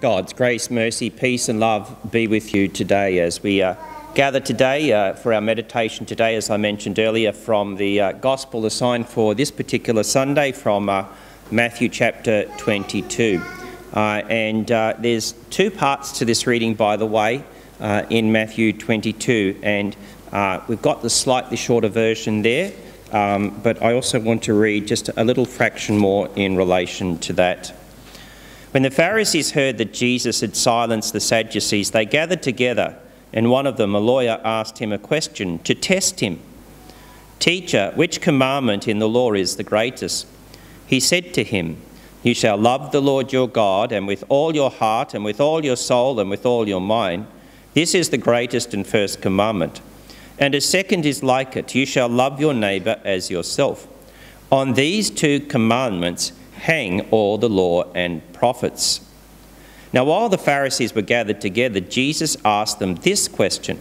God's grace, mercy, peace, and love be with you today as we uh, gather today uh, for our meditation today, as I mentioned earlier, from the uh, Gospel assigned for this particular Sunday from uh, Matthew chapter 22. Uh, and uh, there's two parts to this reading, by the way, in Matthew 22. And we've got the slightly shorter version there, um, but I also want to read just a little fraction more in relation to that. When the Pharisees heard that Jesus had silenced the Sadducees, they gathered together, and one of them, a lawyer, asked him a question to test him. Teacher, which commandment in the law is the greatest? He said to him, You shall love the Lord your God, and with all your heart, and with all your soul, and with all your mind. This is the greatest and first commandment. And a second is like it you shall love your neighbour as yourself. On these two commandments, hang all the law and prophets. Now, while the Pharisees were gathered together, Jesus asked them this question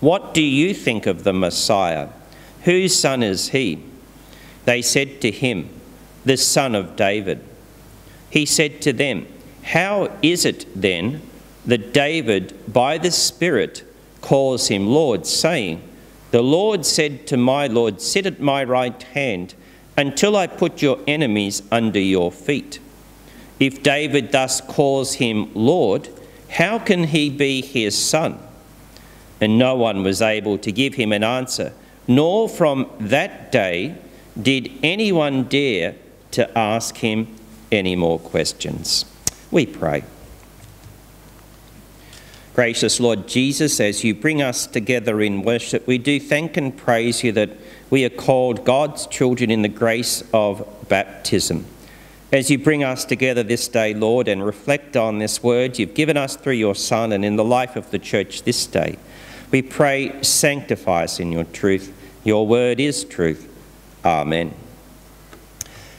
What do you think of the Messiah? Whose son is he? They said to him, The son of David. He said to them, How is it then that David, by the Spirit, calls him Lord, saying, The Lord said to my Lord, Sit at my right hand until I put your enemies under your feet. If David thus calls him Lord, how can he be his son? And no one was able to give him an answer, nor from that day did anyone dare to ask him any more questions. We pray. Gracious Lord Jesus, as you bring us together in worship, we do thank and praise you that we are called God's children in the grace of baptism. As you bring us together this day, Lord, and reflect on this word you've given us through your Son and in the life of the church this day, we pray, sanctify us in your truth. Your word is truth. Amen.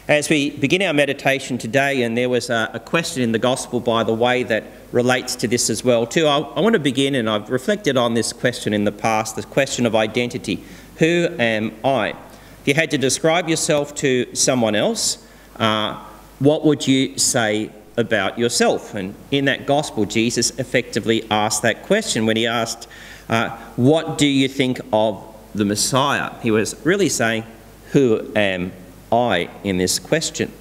As we begin our meditation today, and there was a, a, question in the Gospel, by the way, that relates to this as well, too. I, I want to begin, and I've reflected on this question in the past the question of identity. Who am I? If you had to describe yourself to someone else, uh, what would you say about yourself? And in that gospel, Jesus effectively asked that question when he asked, uh, What do you think of the Messiah? He was really saying, Who am I in this question?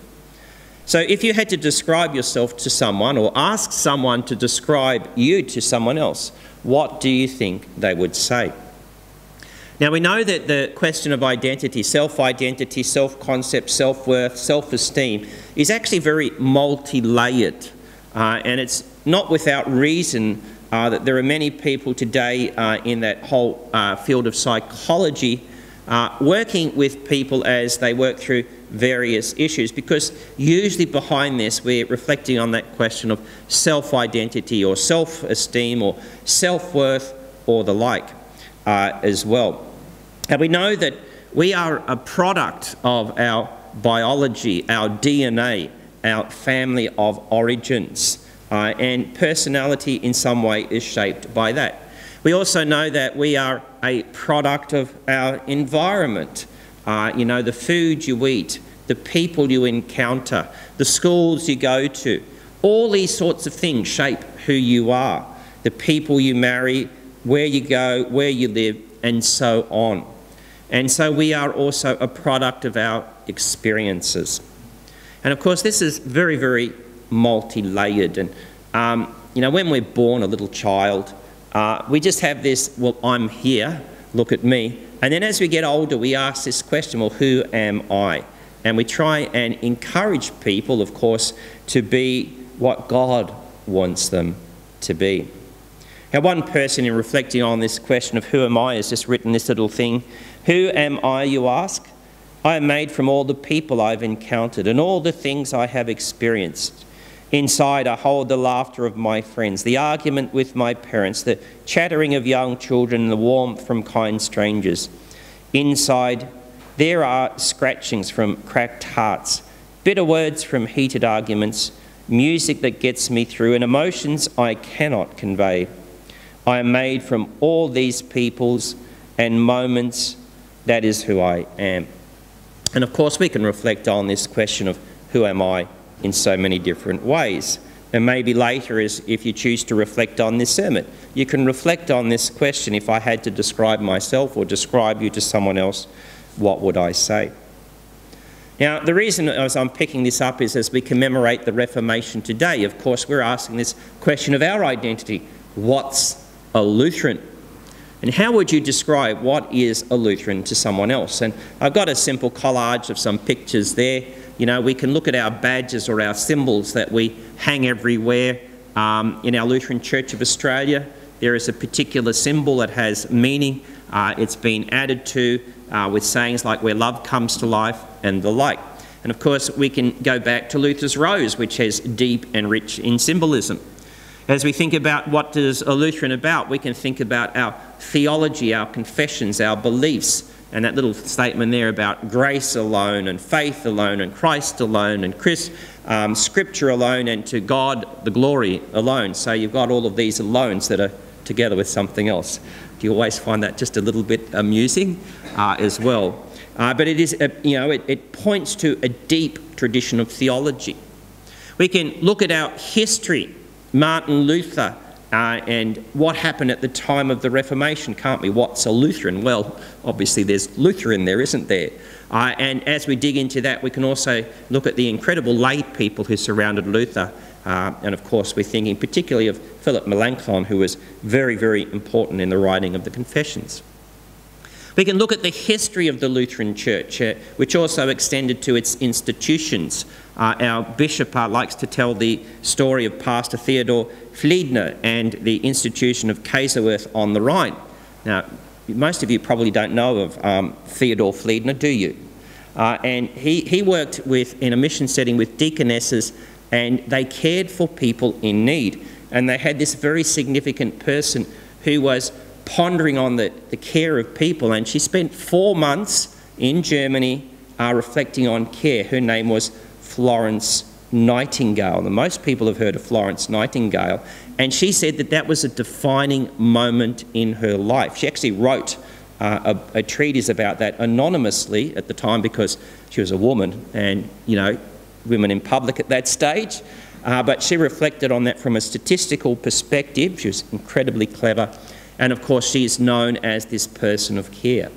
So, if you had to describe yourself to someone or ask someone to describe you to someone else, what do you think they would say? Now, we know that the question of identity, self identity, self concept, self worth, self esteem, is actually very multi layered. Uh, and it's not without reason uh, that there are many people today uh, in that whole uh, field of psychology uh, working with people as they work through various issues because usually behind this we're reflecting on that question of self identity or self esteem or self worth or the like uh, as well. And we know that we are a product of our biology, our DNA, our family of origins, uh, and personality in some way is shaped by that. We also know that we are a product of our environment. Uh, you know, the food you eat, the people you encounter, the schools you go to, all these sorts of things shape who you are, the people you marry, where you go, where you live, and so on. And so we are also a product of our experiences. And of course, this is very, very multi layered. And, um, you know, when we're born a little child, uh, we just have this, well, I'm here, look at me. And then as we get older, we ask this question, well, who am I? And we try and encourage people, of course, to be what God wants them to be. Now, one person, in reflecting on this question of who am I, has just written this little thing. Who am I, you ask? I am made from all the people I've encountered and all the things I have experienced. Inside, I hold the laughter of my friends, the argument with my parents, the chattering of young children, the warmth from kind strangers. Inside, there are scratchings from cracked hearts, bitter words from heated arguments, music that gets me through, and emotions I cannot convey. I am made from all these peoples and moments. That is who I am. And of course, we can reflect on this question of who am I in so many different ways. And maybe later, is if you choose to reflect on this sermon, you can reflect on this question if I had to describe myself or describe you to someone else, what would I say? Now, the reason as I'm picking this up is as we commemorate the Reformation today, of course, we're asking this question of our identity what's a Lutheran? And how would you describe what is a Lutheran to someone else? And I've got a simple collage of some pictures there. You know, we can look at our badges or our symbols that we hang everywhere. Um, in our Lutheran Church of Australia, there is a particular symbol that has meaning. Uh, it's been added to uh, with sayings like where love comes to life and the like. And of course, we can go back to Luther's Rose, which has deep and rich in symbolism. As we think about what is a Lutheran about, we can think about our theology, our confessions, our beliefs, and that little statement there about grace alone and faith alone and Christ alone and Chris, um, Scripture alone and to God the glory alone. So you've got all of these alones that are together with something else. Do you always find that just a little bit amusing uh, as well? Uh, but it is, a, you know, it, it points to a deep tradition of theology. We can look at our history Martin Luther uh, and what happened at the time of the Reformation, can't we? What's a Lutheran? Well, obviously there's Luther in there, isn't there? Uh, and as we dig into that, we can also look at the incredible lay people who surrounded Luther. Uh, and of course, we're thinking particularly of Philip Melanchthon, who was very, very important in the writing of the Confessions. We can look at the history of the Lutheran Church, uh, which also extended to its institutions. Uh, our bishop uh, likes to tell the story of Pastor Theodor Fliedner and the institution of Kaiserswerth on the Rhine. Now, most of you probably don't know of um, Theodor Fliedner, do you? Uh, and he, he worked with, in a mission setting with deaconesses, and they cared for people in need. And they had this very significant person who was pondering on the, the care of people, and she spent four months in Germany uh, reflecting on care. Her name was Florence Nightingale. And most people have heard of Florence Nightingale, and she said that that was a defining moment in her life. She actually wrote uh, a, a, treatise about that anonymously at the time because she was a woman and, you know, women in public at that stage. Uh, but she reflected on that from a statistical perspective. She was incredibly clever and of course, she is known as this person of care.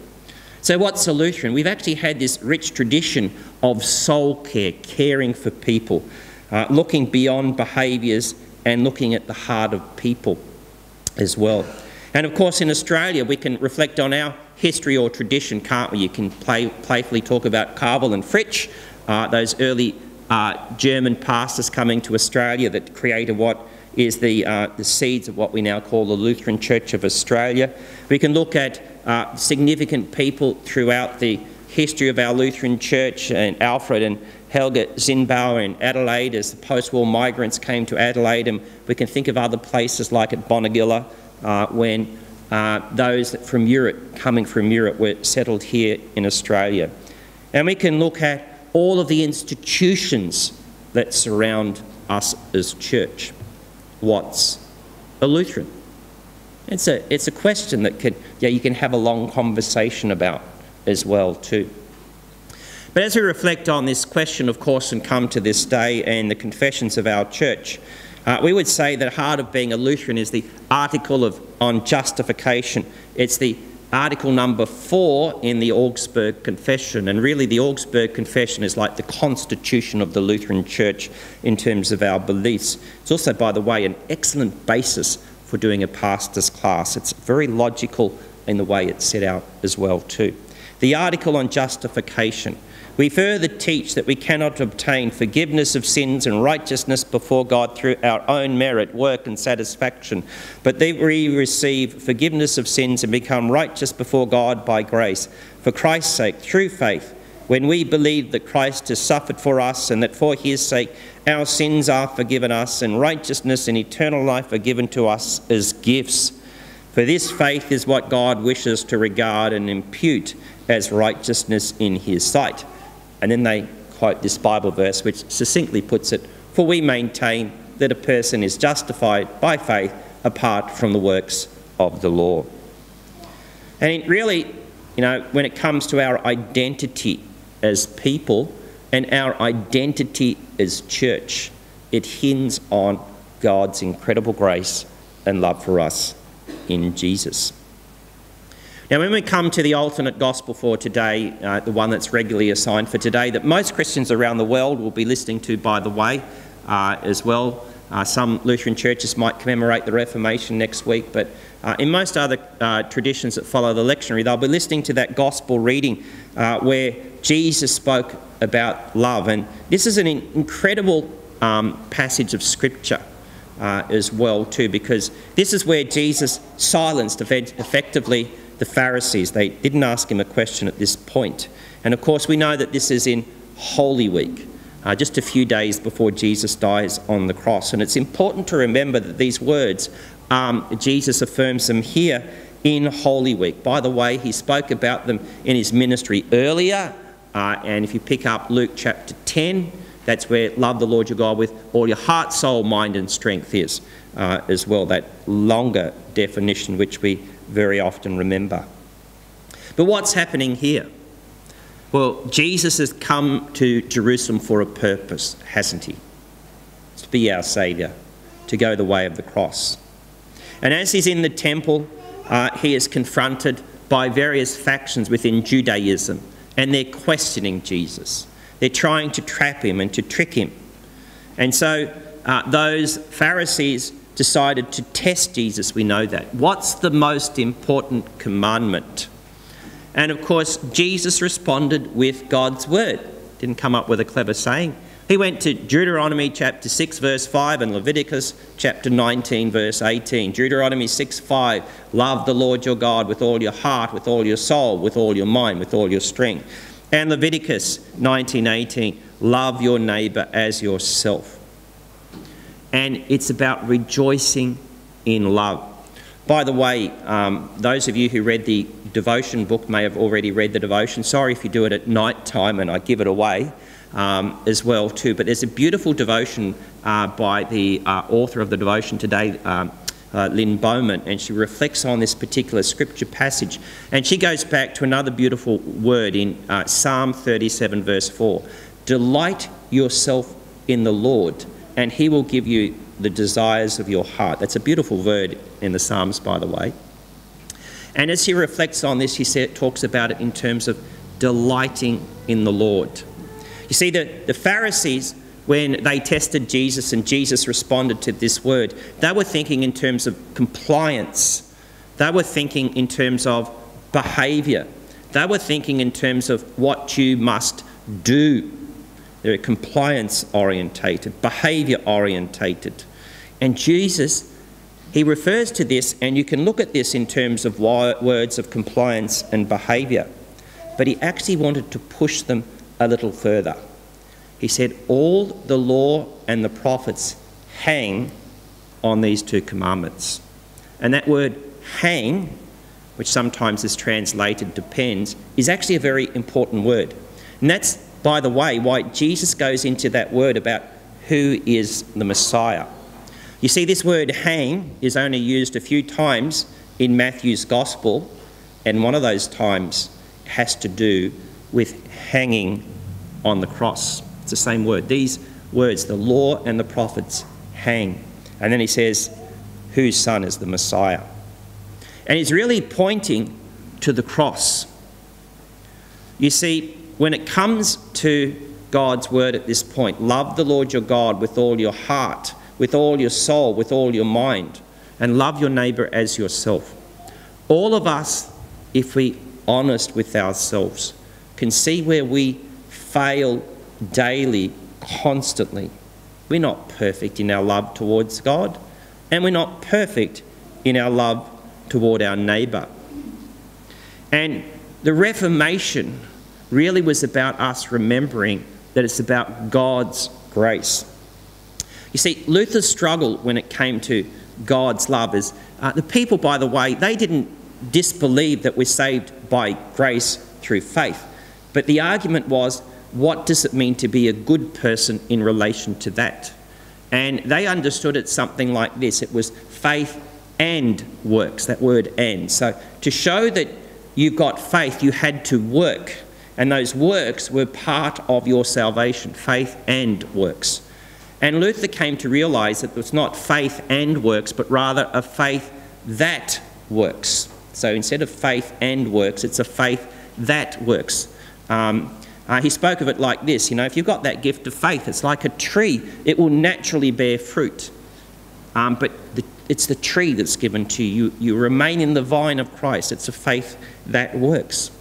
So, what's a Lutheran? We've actually had this rich tradition of soul care, caring for people, uh, looking beyond behaviours and looking at the heart of people as well. And of course, in Australia, we can reflect on our history or tradition, can't we? You can play, playfully talk about Kavel and Fritzsche, uh, those early uh, German pastors coming to Australia that created what is the, uh, the seeds of what we now call the Lutheran Church of Australia. We can look at uh, significant people throughout the history of our Lutheran Church, and Alfred and Helga Zinnbauer in Adelaide as the post-war migrants came to Adelaide, and we can think of other places like at Bonegilla uh, when uh, those from Europe, coming from Europe, were settled here in Australia. And we can look at all of the institutions that surround us as church what's a Lutheran? It's a, it's a question that could, yeah, you can have a long conversation about as well too. But as we reflect on this question, of course, and come to this day and the confessions of our church, uh, we would say that heart of being a Lutheran is the article of, on justification. It's the article number four in the Augsburg Confession. And really, the Augsburg Confession is like the constitution of the Lutheran Church in terms of our beliefs. It's also, by the way, an excellent basis for doing a pastor's class. It's very logical in the way it's set out as well, too. The article on justification we further teach that we cannot obtain forgiveness of sins and righteousness before God through our own merit, work, and satisfaction, but that we receive forgiveness of sins and become righteous before God by grace, for Christ's sake, through faith. When we believe that Christ has suffered for us and that for his sake our sins are forgiven us and righteousness and eternal life are given to us as gifts. For this faith is what God wishes to regard and impute as righteousness in his sight. And then they quote this Bible verse, which succinctly puts it For we maintain that a person is justified by faith apart from the works of the law. And it really, you know, when it comes to our identity as people and our identity as church, it hinges on God's incredible grace and love for us in Jesus. Now, when we come to the alternate gospel for today, uh, the one that's regularly assigned for today, that most Christians around the world will be listening to, by the way, uh, as well. Uh, some Lutheran churches might commemorate the Reformation next week, but uh, in most other uh, traditions that follow the lectionary, they'll be listening to that gospel reading uh, where Jesus spoke about love. And this is an incredible um, passage of scripture. As well too because this is where jesus silenced effectively the Pharisees. They didn't ask him a question at this point. And of course, we know that this is in Holy Week, uh, just a few days before Jesus dies on the cross. And it's important to remember that these words, um, Jesus affirms them here in Holy Week. By the way, he spoke about them in his ministry earlier. Uh, and if you pick up Luke chapter 10, that's where love the Lord your God with all your heart, soul, mind, and strength is uh, as well. That longer definition, which we very often remember. But what's happening here? Well, Jesus has come to Jerusalem for a purpose, hasn't he? It's to be our Saviour, to go the way of the cross. And as he's in the temple, uh, he is confronted by various factions within Judaism, and they're questioning Jesus. They're trying to trap him and to trick him. And so uh, those Pharisees decided to test Jesus, we know that. What's the most important commandment? And of course, Jesus responded with God's word. Didn't come up with a clever saying. He went to Deuteronomy chapter 6, verse 5, and Leviticus chapter 19, verse 18. Deuteronomy 6, 5, love the Lord your God with all your heart, with all your soul, with all your mind, with all your strength. And Leviticus 19, 18, love your neighbour as yourself and it's about rejoicing in love. By the way, um, those of you who read the devotion book may have already read the devotion. Sorry if you do it at night time and I give it away um, as well too. But there's a beautiful devotion uh, by the uh, author of the devotion today, um, uh, Lynn Bowman, and she reflects on this particular scripture passage. And she goes back to another beautiful word in uh, Psalm 37, verse 4 Delight yourself in the Lord and he will give you the desires of your heart. That's a beautiful word in the Psalms, by the way. And as he reflects on this, he said, talks about it in terms of delighting in the Lord. You see, the, the Pharisees, when they tested Jesus and Jesus responded to this word, they were thinking in terms of compliance, they were thinking in terms of behaviour, they were thinking in terms of what you must do they're compliance orientated, behavior orientated. And Jesus, he refers to this, and you can look at this in terms of words of compliance and behavior. But he actually wanted to push them a little further. He said, All the law and the prophets hang on these two commandments. And that word hang, which sometimes is translated depends, is actually a very important word. And that's by the way, why Jesus goes into that word about who is the Messiah. You see, this word hang is only used a few times in Matthew's Gospel, and one of those times has to do with hanging on the cross. It's the same word. These words, the law and the prophets, hang. And then he says, whose son is the Messiah? And he's really pointing to the cross. You see, when it comes to God's word at this point, love the Lord your God with all your heart, with all your soul, with all your mind, and love your neighbour as yourself. All of us, if we honest with ourselves, can see where we fail daily, constantly. We're not perfect in our love towards God, and we're not perfect in our love toward our neighbour. And the Reformation really was about us remembering that it's about God's grace. You see, Luther's struggle when it came to God's love is uh, the people, by the way, they didn't disbelieve that we're saved by grace through faith. But the argument was, what does it mean to be a good person in relation to that? And they understood it something like this it was faith and works, that word and. So to show that you've got faith, you had to work. And those works were part of your salvation, faith and works. And Luther came to realise that it was not faith and works, but rather a faith that works. So instead of faith and works, it's a faith that works. Um, uh, he spoke of it like this you know, if you've got that gift of faith, it's like a tree, it will naturally bear fruit. Um, but the, it's the tree that's given to you. You remain in the vine of Christ. It's a faith that works.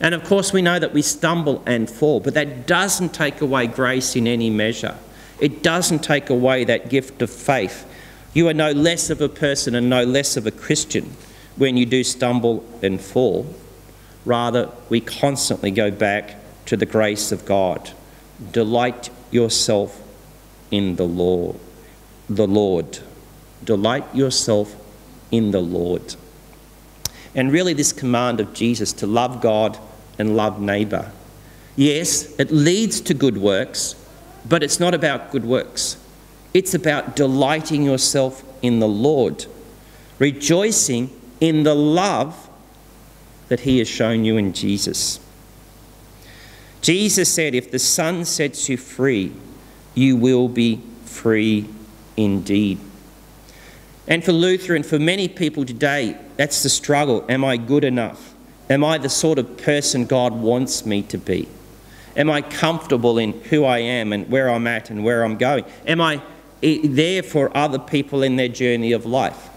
And of course, we know that we stumble and fall, but that doesn't take away grace in any measure. It doesn't take away that gift of faith. You are no less of a person and no less of a Christian when you do stumble and fall. Rather, we constantly go back to the grace of God. Delight yourself in the Lord. The Lord. Delight yourself in the Lord. And really, this command of Jesus to love God and love neighbour. Yes, it leads to good works, but it's not about good works. It's about delighting yourself in the Lord, rejoicing in the love that He has shown you in Jesus. Jesus said, If the Son sets you free, you will be free indeed. And for Luther and for many people today, that's the struggle. Am I good enough? Am I the sort of person God wants me to be? Am I comfortable in who I am and where I'm at and where I'm going? Am I there for other people in their journey of life?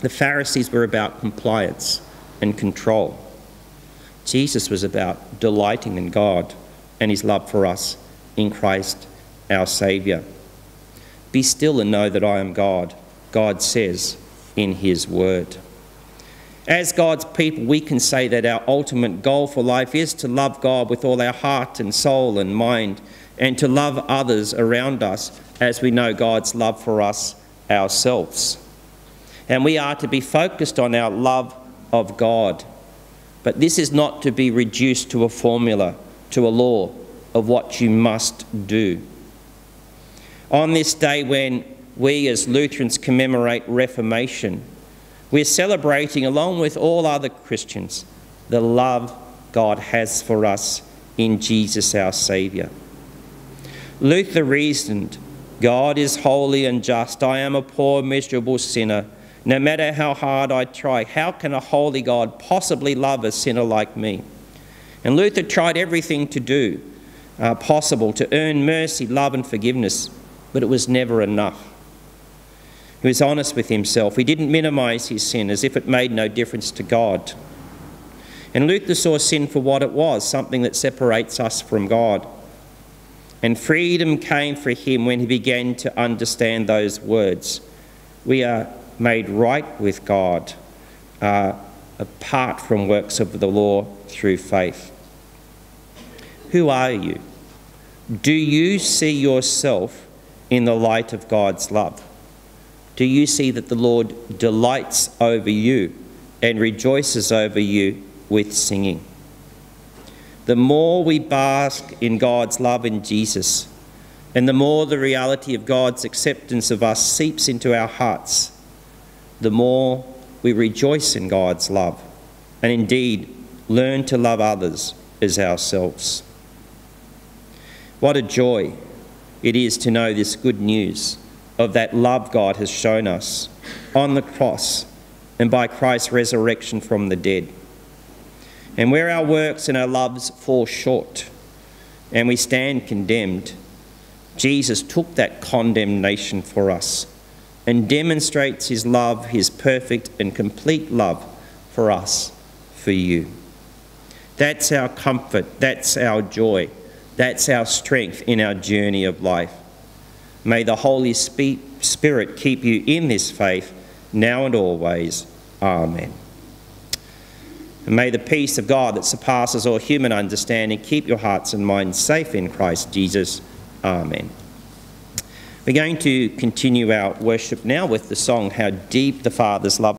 The Pharisees were about compliance and control. Jesus was about delighting in God and his love for us in Christ our Saviour. Be still and know that I am God, God says in his word. As God's people, we can say that our ultimate goal for life is to love God with all our heart and soul and mind, and to love others around us as we know God's love for us ourselves. And we are to be focused on our love of God but this is not to be reduced to a formula, to a law of what you must do. On this day when we as Lutherans commemorate Reformation, we're celebrating, along with all other Christians, the love God has for us in Jesus our Saviour. Luther reasoned, God is holy and just. I am a poor, miserable sinner. No matter how hard I try, how can a holy God possibly love a sinner like me? And Luther tried everything to do uh, possible to earn mercy, love, and forgiveness, but it was never enough. He was honest with himself. He didn't minimize his sin as if it made no difference to God. And Luther saw sin for what it was something that separates us from God. And freedom came for him when he began to understand those words. We are made right with God uh, apart from works of the law through faith. Who are you? Do you see yourself in the light of God's love? Do you see that the Lord delights over you and rejoices over you with singing? The more we bask in God's love in Jesus, and the more the reality of God's acceptance of us seeps into our hearts, the more we rejoice in God's love and indeed learn to love others as ourselves. What a joy it is to know this good news of that love God has shown us on the cross and by Christ's resurrection from the dead. And where our works and our loves fall short and we stand condemned, Jesus took that condemnation for us and demonstrates his love, his perfect and complete love for us, for you. That's our comfort, that's our joy, that's our strength in our journey of life. May the Holy Spirit keep you in this faith now and always. Amen. And may the peace of God that surpasses all human understanding keep your hearts and minds safe in Christ Jesus. Amen. We're going to continue our worship now with the song How Deep the Father's Love.